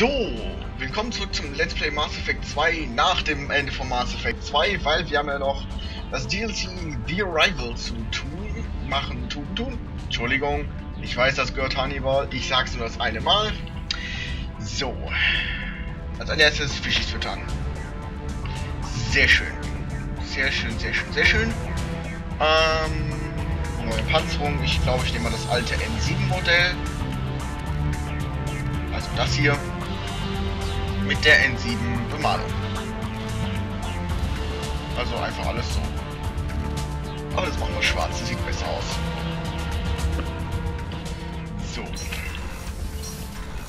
So, willkommen zurück zum Let's Play Mass Effect 2 nach dem Ende von Mass Effect 2, weil wir haben ja noch das DLC The Arrival zu tun, machen, tun, tun. Entschuldigung, ich weiß, das gehört Hannibal, ich sag's nur das eine Mal. So, als allererstes Fischis füttern. Sehr schön. Sehr schön, sehr schön, sehr schön. Ähm, neue Panzerung, ich glaube, ich nehme mal das alte M7-Modell. Also das hier mit der N7 Bemalung. Also einfach alles so. Aber das machen wir schwarz, das sieht besser aus. So.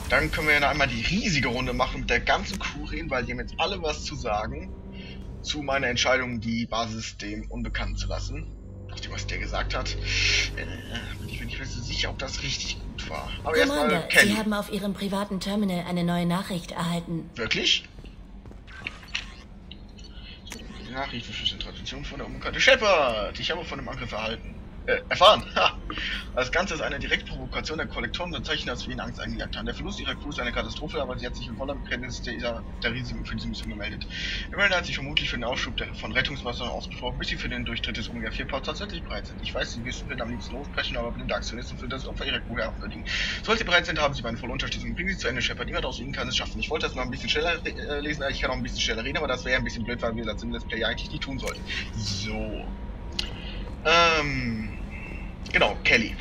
Dann können wir ja einmal die riesige Runde machen mit der ganzen Crew reden, weil die haben jetzt alle was zu sagen zu meiner Entscheidung, die Basis dem Unbekannten zu lassen. Nachdem was der gesagt hat. Äh, bin ich mir nicht mehr so sicher, ob das richtig gut war. Aber Commander. Sie haben auf Ihrem privaten Terminal eine neue Nachricht erhalten. Wirklich? Die Nachricht für Tradition von der unbekannte Shepard. Ich habe von dem Angriff erhalten. Äh, erfahren. Das Ganze ist eine Direktprovokation der Kollektoren und zeichnet, dass wir ihnen Angst eingejagt haben. Der Verlust ihrer Crew ist eine Katastrophe, aber sie hat sich in voller Kenntnis der, der Risiken für diese Mission gemeldet. Immerhin hat sich vermutlich für den Aufschub der, von Rettungswassern ausgesprochen, bis sie für den Durchtritt des Omega 4 Ports tatsächlich bereit sind. Ich weiß, sie würden am liebsten losbrechen, aber blinde Aktionisten für das Opfer ihrer Crew herabwürdigen. Sobald sie bereit sind, haben sie meine volle Unterstützung. Bringen sie zu Ende, Shepard. Niemand aus ihnen kann es schaffen. Ich wollte das noch ein bisschen schneller äh, lesen, ich kann auch ein bisschen schneller reden, aber das wäre ein bisschen blöd, weil wir das im Let's Play eigentlich nicht tun sollten. So. Ähm. Genau, Kelly.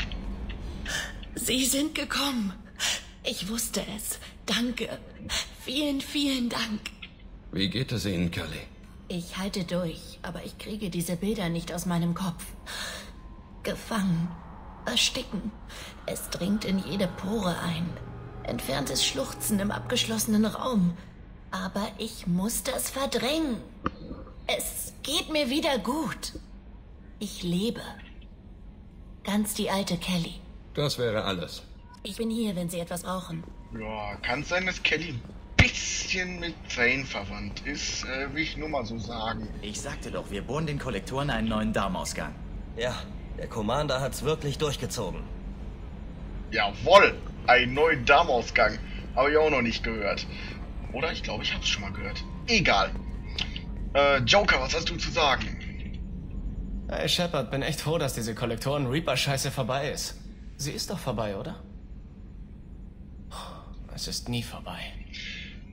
Sie sind gekommen. Ich wusste es. Danke. Vielen, vielen Dank. Wie geht es Ihnen, Kelly? Ich halte durch, aber ich kriege diese Bilder nicht aus meinem Kopf. Gefangen. Ersticken. Es dringt in jede Pore ein. Entferntes Schluchzen im abgeschlossenen Raum. Aber ich muss das verdrängen. Es geht mir wieder gut. Ich lebe. Ganz die alte Kelly. Das wäre alles. Ich bin hier, wenn Sie etwas brauchen. Ja, kann sein, dass Kelly ein bisschen mit Zane verwandt ist, äh, will ich nur mal so sagen. Ich sagte doch, wir bohren den Kollektoren einen neuen Darmausgang. Ja, der Commander hat's wirklich durchgezogen. Jawoll, ein neuer Darmausgang. Habe ich auch noch nicht gehört. Oder? Ich glaube, ich habe es schon mal gehört. Egal. Äh, Joker, was hast du zu sagen? Hey Shepard, bin echt froh, dass diese Kollektoren Reaper-Scheiße vorbei ist. Sie ist doch vorbei, oder? Es ist nie vorbei.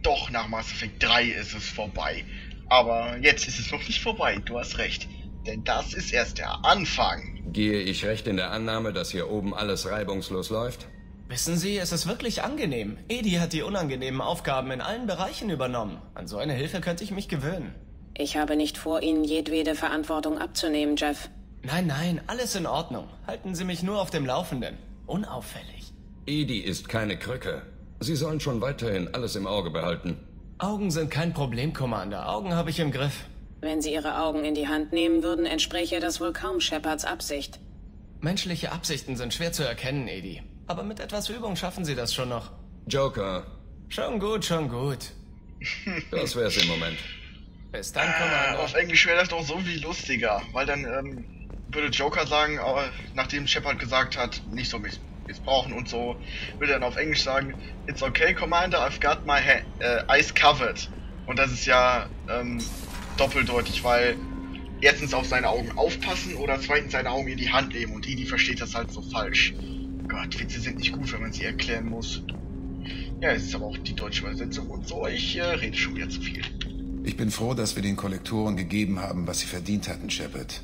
Doch, nach Mass Effect 3 ist es vorbei. Aber jetzt ist es noch nicht vorbei, du hast recht. Denn das ist erst der Anfang. Gehe ich recht in der Annahme, dass hier oben alles reibungslos läuft? Wissen Sie, es ist wirklich angenehm. Edi hat die unangenehmen Aufgaben in allen Bereichen übernommen. An so eine Hilfe könnte ich mich gewöhnen. Ich habe nicht vor, Ihnen jedwede Verantwortung abzunehmen, Jeff. Nein, nein, alles in Ordnung. Halten Sie mich nur auf dem Laufenden. Unauffällig. Edie ist keine Krücke. Sie sollen schon weiterhin alles im Auge behalten. Augen sind kein Problem, Commander. Augen habe ich im Griff. Wenn Sie Ihre Augen in die Hand nehmen würden, entspräche das wohl kaum Shepards Absicht. Menschliche Absichten sind schwer zu erkennen, Edi. Aber mit etwas Übung schaffen Sie das schon noch. Joker, Schon gut, schon gut. das wär's im Moment. Bis dann, Äh, Commander. auf Englisch wäre das doch so viel lustiger. Weil dann ähm, würde Joker sagen, äh, nachdem Shepard gesagt hat, nicht so miss missbrauchen und so, würde er dann auf Englisch sagen, It's okay, Commander, I've got my ha äh, eyes covered. Und das ist ja ähm, doppeldeutig, weil erstens auf seine Augen aufpassen oder zweitens seine Augen in die Hand nehmen und die versteht das halt so falsch. Gott, Witze sind nicht gut, wenn man sie erklären muss. Ja, es ist aber auch die deutsche Übersetzung und so, ich äh, rede schon wieder zu viel. Ich bin froh, dass wir den Kollektoren gegeben haben, was sie verdient hatten, Shepard.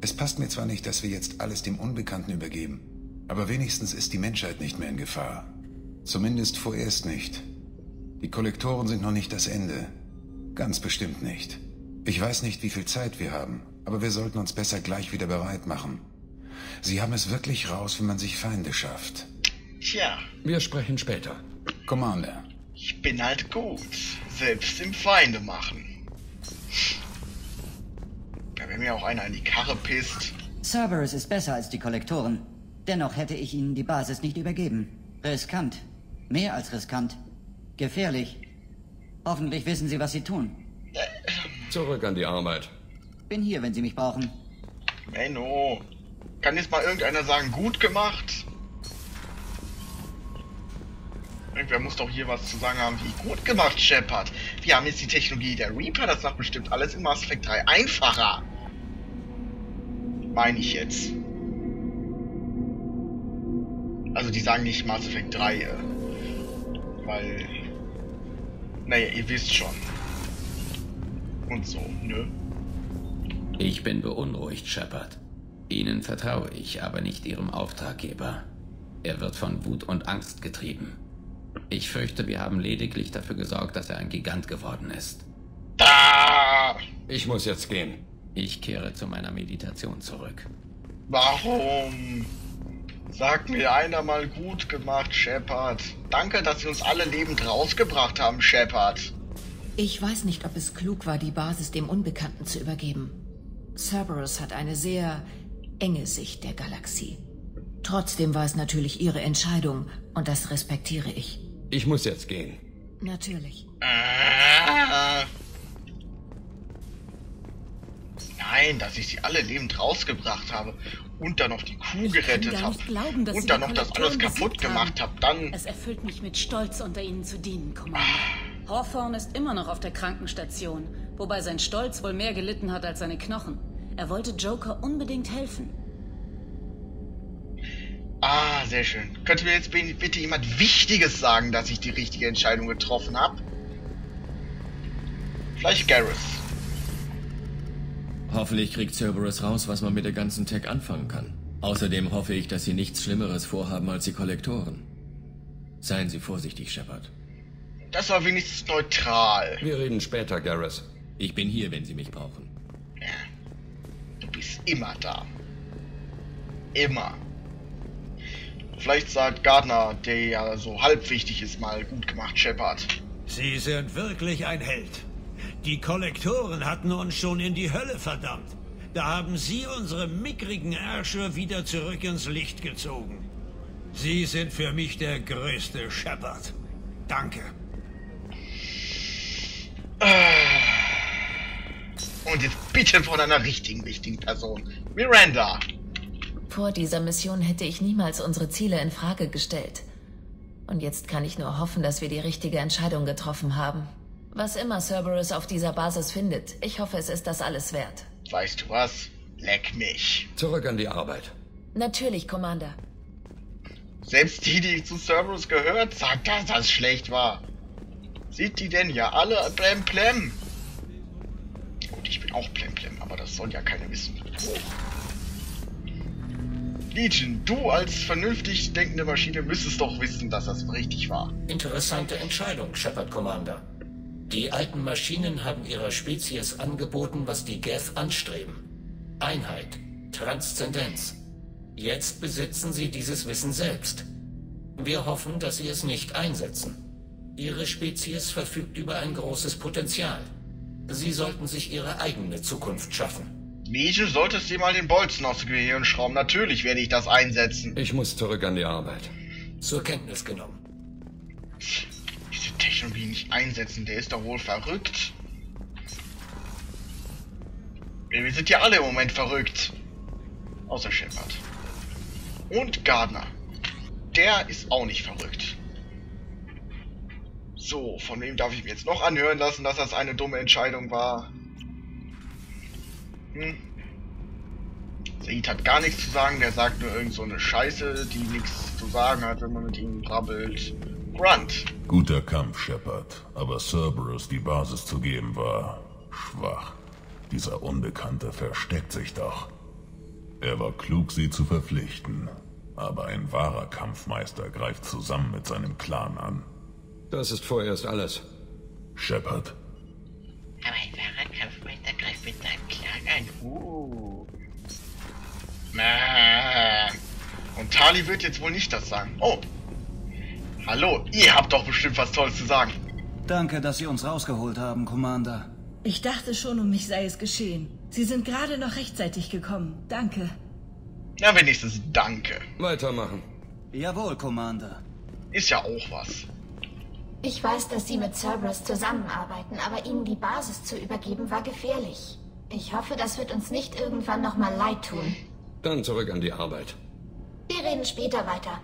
Es passt mir zwar nicht, dass wir jetzt alles dem Unbekannten übergeben, aber wenigstens ist die Menschheit nicht mehr in Gefahr. Zumindest vorerst nicht. Die Kollektoren sind noch nicht das Ende. Ganz bestimmt nicht. Ich weiß nicht, wie viel Zeit wir haben, aber wir sollten uns besser gleich wieder bereit machen. Sie haben es wirklich raus, wenn man sich Feinde schafft. Tja, Wir sprechen später. Commander, Ich bin halt gut. Selbst im Feinde machen. Ja, wenn mir auch einer in die Karre pisst. Cerberus ist besser als die Kollektoren. Dennoch hätte ich ihnen die Basis nicht übergeben. Riskant. Mehr als riskant. Gefährlich. Hoffentlich wissen sie, was sie tun. Zurück an die Arbeit. Bin hier, wenn sie mich brauchen. Menno. Kann jetzt mal irgendeiner sagen, gut gemacht? Irgendwer muss doch hier was zu sagen haben. Wie gut gemacht, Shepard. Wir haben jetzt die Technologie der Reaper, das macht bestimmt alles in Mass Effect 3 einfacher. Meine ich jetzt. Also die sagen nicht Mass Effect 3, äh, weil... Naja, ihr wisst schon. Und so, ne? Ich bin beunruhigt, Shepard. Ihnen vertraue ich, aber nicht Ihrem Auftraggeber. Er wird von Wut und Angst getrieben. Ich fürchte, wir haben lediglich dafür gesorgt, dass er ein Gigant geworden ist. Da! Ich muss jetzt gehen. Ich kehre zu meiner Meditation zurück. Warum? Sag mir einer mal gut gemacht, Shepard. Danke, dass Sie uns alle lebend rausgebracht haben, Shepard. Ich weiß nicht, ob es klug war, die Basis dem Unbekannten zu übergeben. Cerberus hat eine sehr enge Sicht der Galaxie. Trotzdem war es natürlich Ihre Entscheidung und das respektiere ich. Ich muss jetzt gehen. Natürlich. Äh, nein, dass ich sie alle lebend rausgebracht habe und dann noch die Kuh gerettet habe und dann noch das alles kaputt gemacht habe, dann... Es erfüllt mich mit Stolz, unter Ihnen zu dienen, Commander. Hawthorne ist immer noch auf der Krankenstation, wobei sein Stolz wohl mehr gelitten hat als seine Knochen. Er wollte Joker unbedingt helfen. Ah, sehr schön. Könnte mir jetzt bitte jemand Wichtiges sagen, dass ich die richtige Entscheidung getroffen habe? Vielleicht Garrus. Hoffentlich kriegt Cerberus raus, was man mit der ganzen Tech anfangen kann. Außerdem hoffe ich, dass sie nichts Schlimmeres vorhaben als die Kollektoren. Seien Sie vorsichtig, Shepard. Das war wenigstens neutral. Wir reden später, Garrus. Ich bin hier, wenn Sie mich brauchen. Ja. Du bist immer da. Immer. Vielleicht sagt Gardner, der ja so halb wichtig ist, mal gut gemacht, Shepard. Sie sind wirklich ein Held. Die Kollektoren hatten uns schon in die Hölle verdammt. Da haben Sie unsere mickrigen Ärsche wieder zurück ins Licht gezogen. Sie sind für mich der größte Shepard. Danke. Und jetzt bitte von einer richtigen, wichtigen Person. Miranda. Vor dieser Mission hätte ich niemals unsere Ziele in Frage gestellt. Und jetzt kann ich nur hoffen, dass wir die richtige Entscheidung getroffen haben. Was immer Cerberus auf dieser Basis findet, ich hoffe, es ist das alles wert. Weißt du was? Leck mich. Zurück an die Arbeit. Natürlich, Commander. Selbst die, die zu Cerberus gehört, sagt, dass das schlecht war. Sieht die denn ja alle plem plem? Gut, ich bin auch plem plem, aber das soll ja keiner wissen. Legion, du als vernünftig denkende Maschine müsstest doch wissen, dass das richtig war. Interessante Entscheidung, Shepard Commander. Die alten Maschinen haben ihrer Spezies angeboten, was die Geth anstreben. Einheit, Transzendenz. Jetzt besitzen sie dieses Wissen selbst. Wir hoffen, dass sie es nicht einsetzen. Ihre Spezies verfügt über ein großes Potenzial. Sie sollten sich ihre eigene Zukunft schaffen. Legion, solltest dir mal den Bolzen aus dem Gehirn schrauben. Natürlich werde ich das einsetzen. Ich muss zurück an die Arbeit. Zur Kenntnis genommen. Diese Technologie nicht einsetzen, der ist doch wohl verrückt. Wir sind ja alle im Moment verrückt. Außer Shepard. Und Gardner. Der ist auch nicht verrückt. So, von wem darf ich mir jetzt noch anhören lassen, dass das eine dumme Entscheidung war? Hm. Said hat gar nichts zu sagen, der sagt nur irgend so eine Scheiße, die nichts zu sagen hat, wenn man mit ihm brabbelt. Grunt. Guter Kampf, Shepard, aber Cerberus die Basis zu geben war schwach. Dieser Unbekannte versteckt sich doch. Er war klug, sie zu verpflichten, aber ein wahrer Kampfmeister greift zusammen mit seinem Clan an. Das ist vorerst alles. Shepard. Na. Und Tali wird jetzt wohl nicht das sagen. Oh. Hallo, ihr habt doch bestimmt was Tolles zu sagen. Danke, dass Sie uns rausgeholt haben, Commander. Ich dachte schon, um mich sei es geschehen. Sie sind gerade noch rechtzeitig gekommen. Danke. Na, wenigstens danke. Weitermachen. Jawohl, Commander. Ist ja auch was. Ich weiß, dass Sie mit Cerberus zusammenarbeiten, aber Ihnen die Basis zu übergeben war gefährlich. Ich hoffe, das wird uns nicht irgendwann nochmal leid tun. Dann zurück an die Arbeit. Wir reden später weiter.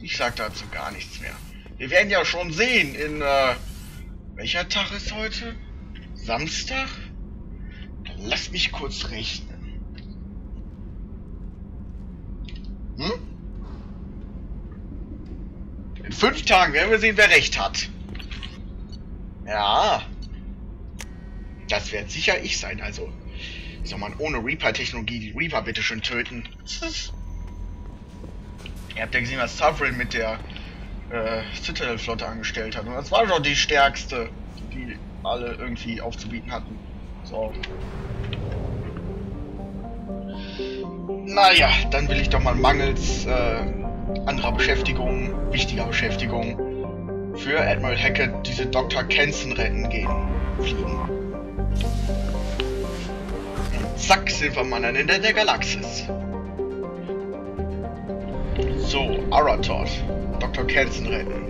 Ich sag dazu gar nichts mehr. Wir werden ja schon sehen in, äh, welcher Tag ist heute? Samstag? Dann lass mich kurz rechnen. Hm? In fünf Tagen werden wir sehen, wer recht hat. Ja. Das wird sicher ich sein, also. Soll man ohne Reaper-Technologie die Reaper bitte schön töten? Ihr habt ja gesehen, was Savril mit der äh, Citadel-Flotte angestellt hat. Und das war schon die stärkste, die alle irgendwie aufzubieten hatten. So. Naja, dann will ich doch mal mangels äh, anderer Beschäftigung, wichtiger Beschäftigung, für Admiral Hackett diese Dr. Kenson retten gehen, fliegen. Zack, sind wir mal am Ende der Galaxis. So, Aratot. Dr. Kenson retten.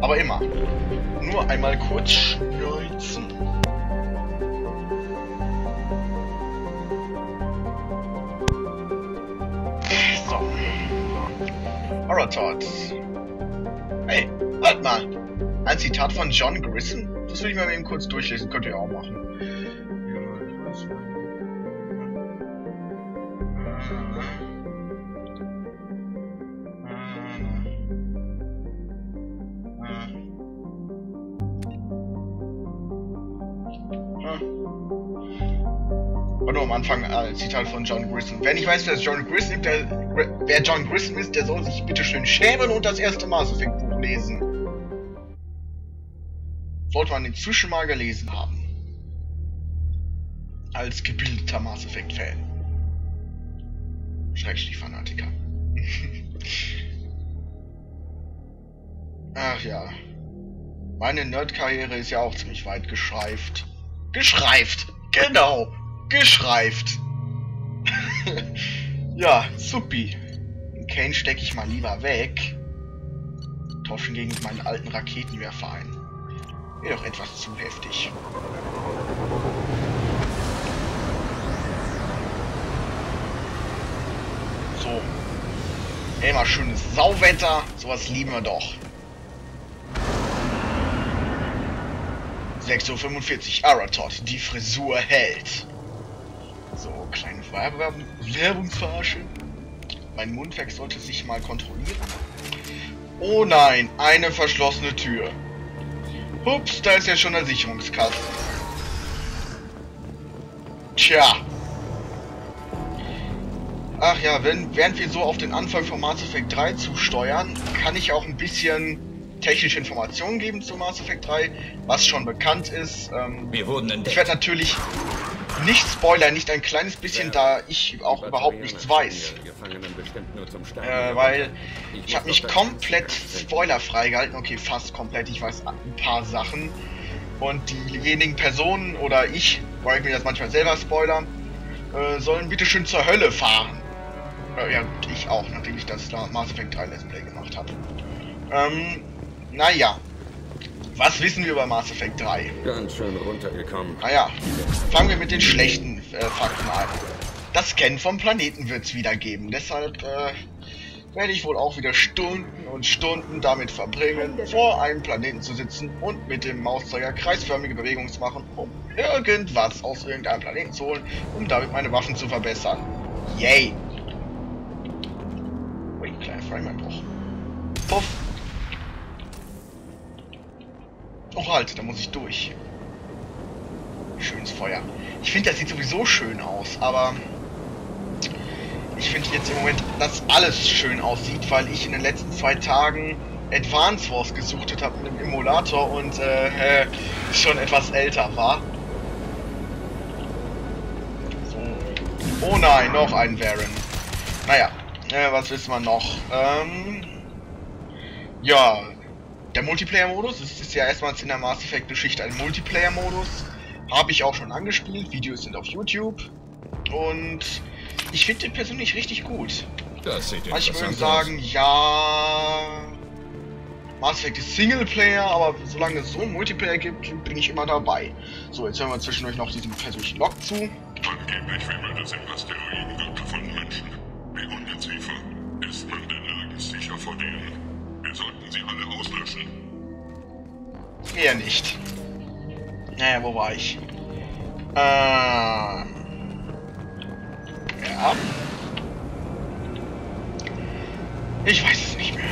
Aber immer. Nur einmal kurz schneuzen. So. Aratot. Hey, halt mal. Ein Zitat von John Grissom? Das will ich mal eben kurz durchlesen. Könnt ihr auch machen. Und nur am Anfang äh, Zitat von John Grissom. Wenn ich weiß, wer John Grissom, der, wer John Grissom ist, der soll sich bitte schön schämen und das erste Mass Effect Buch lesen. Sollte man inzwischen mal gelesen haben. Als gebildeter Mass Effect Fan. Schrägstrich Fanatiker. Ach ja. Meine Nerd-Karriere ist ja auch ziemlich weit geschreift. Geschreift! Genau! Geschreift! ja, supi. Den Kane stecke ich mal lieber weg. Tauschen gegen meinen alten Raketenwerfer ein. Wäre doch etwas zu heftig. So. Immer schönes Sauwetter. Sowas lieben wir doch. 6.45 Uhr, Aratot, die Frisur hält. So, kleine Werb Werbungsverarsche. Mein Mundwerk sollte sich mal kontrollieren. Oh nein, eine verschlossene Tür. Ups, da ist ja schon der Sicherungskasten. Tja. Ach ja, wenn, während wir so auf den Anfang von Mass Effect 3 zusteuern, kann ich auch ein bisschen technische Informationen geben zu Mass Effect 3, was schon bekannt ist. Ähm, wir wurden entdeckt. Ich werde natürlich nicht spoilern, nicht ein kleines bisschen, da ich auch überhaupt nichts weiß. Äh, weil ich habe mich komplett spoilerfrei gehalten. Okay, fast komplett. Ich weiß ein paar Sachen. Und diejenigen Personen oder ich, weil ich mir das manchmal selber spoiler, äh, sollen bitte schön zur Hölle fahren. Äh, ja ich auch, nachdem ich das Mass Effect 3 Let's Play gemacht habe. Ähm, naja. Was wissen wir über Mass Effect 3? Ganz schön runtergekommen. Naja, fangen wir mit den schlechten äh, Fakten an. Das Scannen vom Planeten wird es wieder geben. Deshalb äh, werde ich wohl auch wieder Stunden und Stunden damit verbringen, vor einem Planeten zu sitzen und mit dem Mauszeiger kreisförmige Bewegungen zu machen, um irgendwas aus irgendeinem Planeten zu holen, um damit meine Waffen zu verbessern. Yay! Ui, kleiner Frame-Einbruch. Puff! Oh halt, da muss ich durch. Schönes Feuer. Ich finde, das sieht sowieso schön aus, aber ich finde jetzt im Moment, dass alles schön aussieht, weil ich in den letzten zwei Tagen Advance Wars gesuchtet habe mit dem Emulator und äh, schon etwas älter war. So. Oh nein, noch ein Varen. Naja, äh, was wissen wir noch? Ähm, ja, der Multiplayer-Modus, es ist ja erstmals in der Mass Effect-Geschichte ein Multiplayer-Modus. Habe ich auch schon angespielt, Videos sind auf YouTube. Und ich finde den persönlich richtig gut. Das sieht Manche würden sagen, ja... Mass Effect ist Singleplayer, aber solange es so einen Multiplayer gibt, bin ich immer dabei. So, jetzt hören wir zwischendurch noch diesen persönlichen Log zu. Angeblich wimmelt es im Asteroidengürtel von Menschen. Wie Ungeziefer. Ist man der Lage sicher vor denen? Sollten sie alle auslöschen. Eher nicht. Naja, wo war ich? Ähm. Ja. Ich weiß es nicht mehr.